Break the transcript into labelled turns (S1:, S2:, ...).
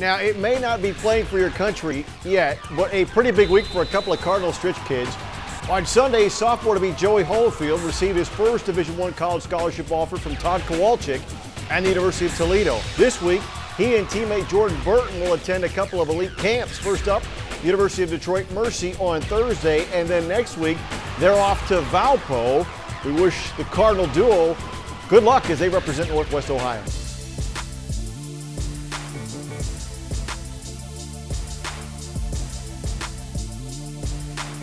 S1: right, now it may not be playing for your country yet, but a pretty big week for a couple of Cardinal Stritch kids. On Sunday, sophomore to be Joey Holyfield received his first Division One college scholarship offer from Tod Kowalczyk and the University of Toledo. This week, he and teammate Jordan Burton will attend a couple of elite camps. First up, University of Detroit Mercy on Thursday, and then next week, they're off to Valpo. We wish the Cardinal duo good luck as they represent Northwest Ohio.